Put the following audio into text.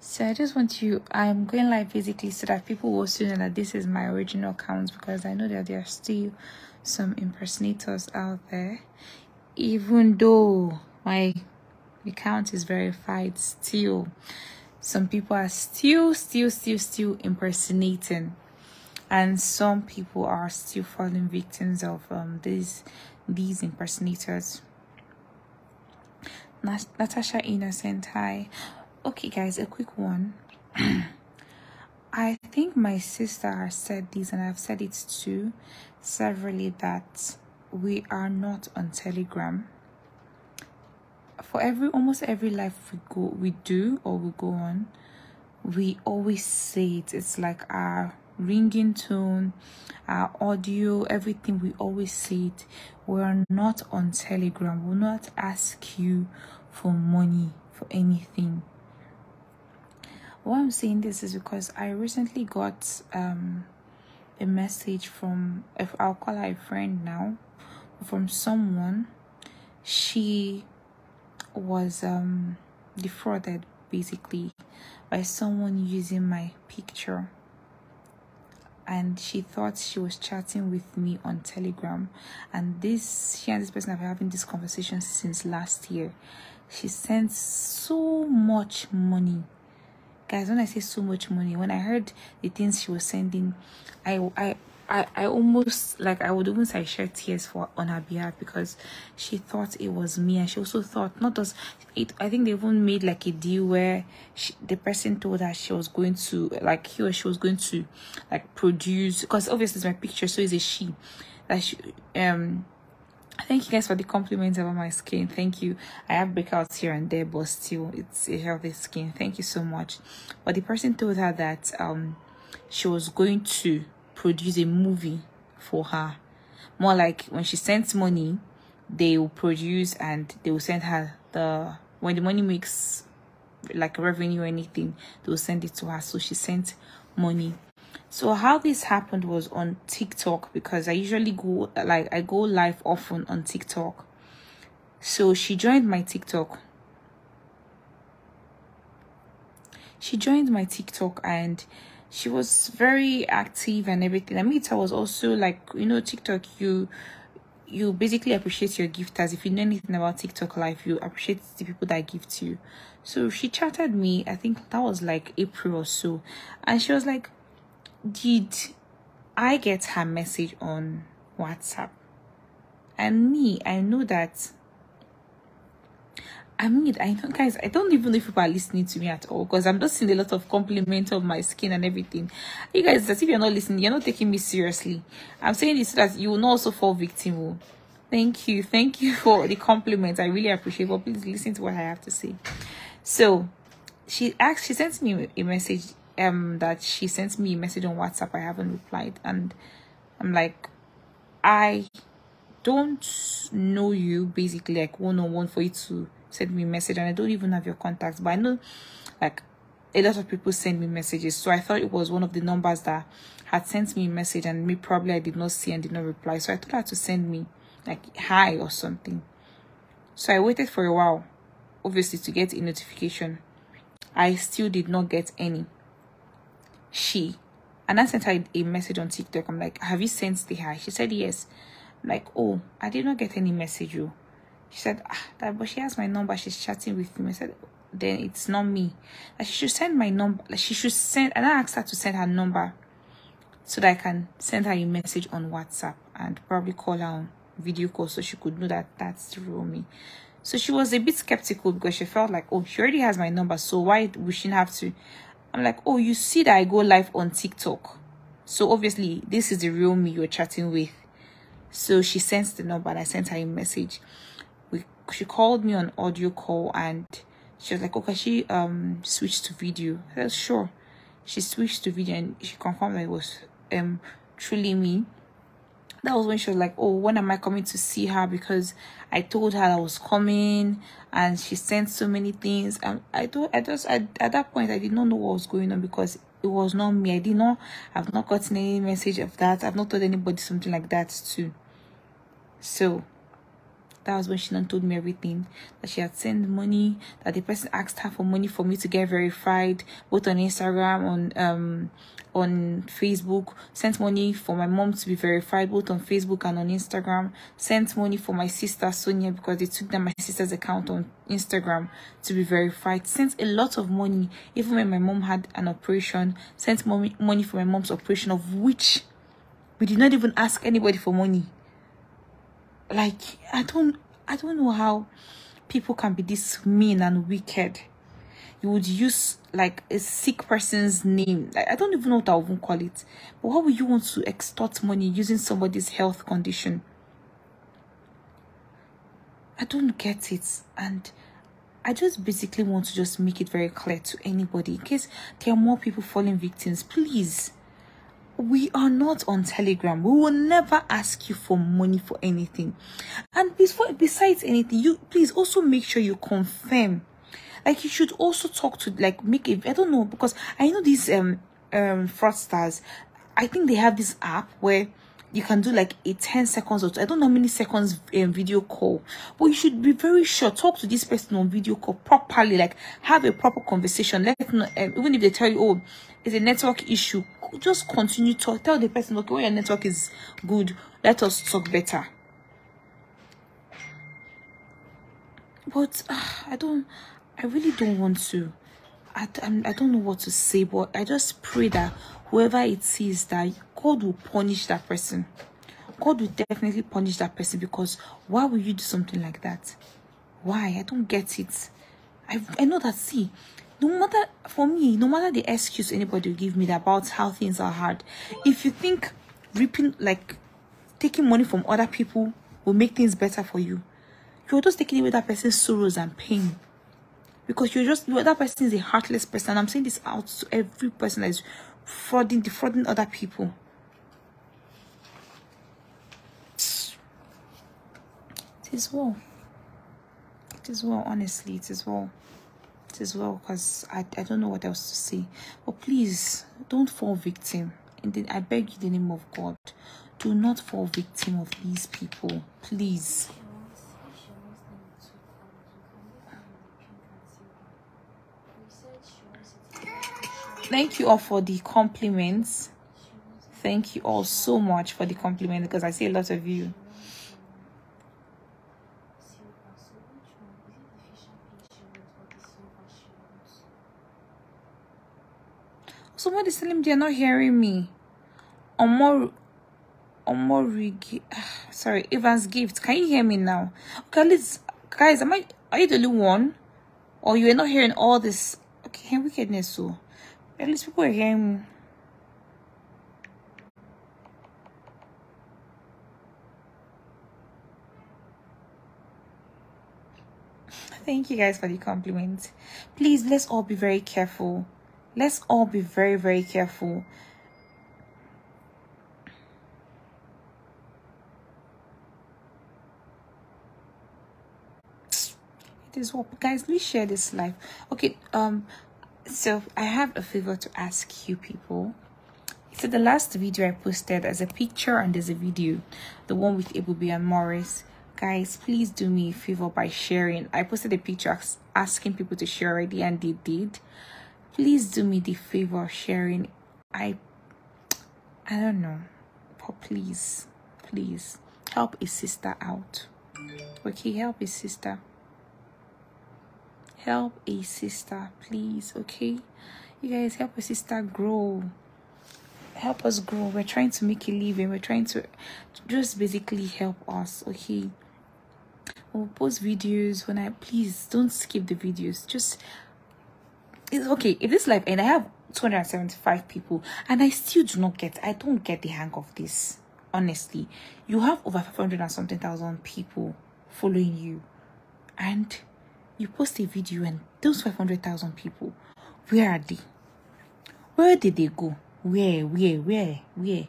So I just want you, I'm going live basically so that people will see that this is my original account because I know that there are still some impersonators out there. Even though my account is verified, still some people are still, still, still, still impersonating. And some people are still falling victims of um, these these impersonators. Nat- Natasha Innocent, hi. Okay, guys, a quick one. I think my sister said this, and I've said it too severally that we are not on Telegram. For every almost every life we go, we do or we go on, we always say it. It's like our ringing tone, our audio, everything. We always say it. We are not on Telegram. We'll not ask you for money for anything why i'm saying this is because i recently got um a message from if i'll call her a friend now from someone. She was um defrauded basically by someone using my picture. And she thought she was chatting with me on telegram. And this she and this person have been having this conversation since last year. She sent so much money guys when i say so much money when i heard the things she was sending i i I, I almost like I would almost I shed tears for on her behalf because she thought it was me. And she also thought not as it I think they even made like a deal where she, the person told her she was going to like he or she was going to like produce because obviously it's my picture so is a she? That she um Thank you guys for the compliments about my skin. Thank you. I have breakouts here and there, but still, it's a healthy skin. Thank you so much. But the person told her that um she was going to produce a movie for her. More like when she sends money, they will produce and they will send her the when the money makes like revenue or anything, they will send it to her. So she sent money so how this happened was on TikTok because I usually go like I go live often on TikTok. So she joined my TikTok. She joined my TikTok and she was very active and everything. It was also like you know TikTok you you basically appreciate your gifters. If you know anything about TikTok life, you appreciate the people that give to you. So she chatted me, I think that was like April or so, and she was like, did I get her message on WhatsApp? And me, I know that. I mean, I know, guys, I don't even know if people are listening to me at all because I'm just seeing a lot of compliment of my skin and everything. You guys, as if you're not listening, you're not taking me seriously. I'm saying this so that you will not also fall victim. Oh. Thank you. Thank you for the compliment. I really appreciate it. But please listen to what I have to say. So, she asked, she sent me a message um that she sent me a message on WhatsApp. I haven't replied, and I'm like, I don't know you basically like one on one for you to send me a message, and I don't even have your contacts, but I know like a lot of people send me messages, so I thought it was one of the numbers that had sent me a message, and me probably I did not see and did not reply, so I told her to send me like hi or something. So I waited for a while, obviously to get a notification. I still did not get any she and I sent her a message on TikTok. I'm like, have you sent the hi? She said yes. I'm like, oh, I did not get any message. You. She said, ah, that, but she has my number. She's chatting with me. I said, then it's not me. That she should send my number. Like she should send, and I asked her to send her number so that I can send her a message on WhatsApp and probably call her on video call so she could know that that's real me. So she was a bit skeptical because she felt like, oh, she already has my number, so why would she have to I'm like, oh, you see that I go live on TikTok. So obviously, this is the real me you're chatting with. So she sends the number and I sent her a message. We she called me on audio call and she was like, okay, she um switched to video. I said, sure. She switched to video and she confirmed that it was um truly me that was when she was like, Oh, when am I coming to see her? Because I told her I was coming and she sent so many things. And I thought I just I, at that point I did not know what was going on because it was not me. I did not I've not gotten any message of that. I've not told anybody something like that too. So that was when she told me everything that she had sent money that the person asked her for money for me to get verified both on instagram on um on facebook sent money for my mom to be verified both on facebook and on instagram sent money for my sister sonia because they took down my sister's account on instagram to be verified sent a lot of money even when my mom had an operation sent money money for my mom's operation of which we did not even ask anybody for money. Like I don't I don't know how people can be this mean and wicked. You would use like a sick person's name. Like, I don't even know what I would call it. But why would you want to extort money using somebody's health condition? I don't get it. And I just basically want to just make it very clear to anybody in case there are more people falling victims. Please we are not on telegram. We will never ask you for money for anything. And before besides anything you please also make sure you confirm. Like you should also talk to like make i don't know because i know these um um fraudsters. I think they have this app where you can do like a 10 seconds or I don't know how many seconds um, video call, but you should be very sure. Talk to this person on video call properly, like have a proper conversation. Let know, um, even if they tell you, oh, it's a network issue, just continue to tell the person, okay, when your network is good, let us talk better. But uh, I don't, I really don't want to. I, I don't know what to say, but I just pray that whoever it is that God will punish that person. God will definitely punish that person because why would you do something like that? Why? I don't get it. I, I know that, see, no matter, for me, no matter the excuse anybody will give me about how things are hard, if you think reaping, like, taking money from other people will make things better for you, you're just taking away that person's sorrows and pain. Because you're just you that person is a heartless person. I'm saying this out to every person that is frauding defrauding other people. It is well. It is well honestly it is well is well because I, I don't know what else to say. But please don't fall victim. And then i beg you the name of god do not fall victim of these people. Please. Thank you all for the compliments. Thank you all so much for the compliment because i see a lot of you Somebody telling me they're not hearing me. Omor Omorigi ah, sorry, Evans gift. Can you hear me now? Okay, let's guys, am I are you the only one? Or you are not hearing all this okay wickedness so at least people are hearing Thank you guys for the compliment. Please, let's all be very careful. Let's all be very, very careful. It is what guys, please share this live. Okay, um, so I have a favor to ask you people. So the last video I posted as a picture and there's a video, the one with Ebube and Maurice. Guys, please do me a favor by sharing. I posted a picture asking people to share already and they did. Please do me the favor of sharing. I I don't know. But please, please help a sister out. Okay, help a sister help a sister please okay you guys help a sister grow help us grow we're trying to make a living we're trying to just basically help us okay we'll post videos when i please don't skip the videos just it's okay if this live and i have 275 people and i still do not get i don't get the hang of this honestly you have over 500 and something thousand people following you and you post a video and those 500,000 people, where are they? Where did they go? Where, where, where, where?